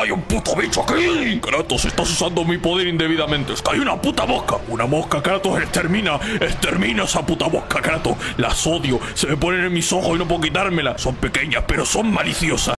¡Hay un puto bicho aquí! Kratos, estás usando mi poder indebidamente. Es que hay una puta mosca. Una mosca, Kratos, extermina. Extermina esa puta mosca, Kratos. Las odio. Se me ponen en mis ojos y no puedo quitármela. Son pequeñas, pero son maliciosas.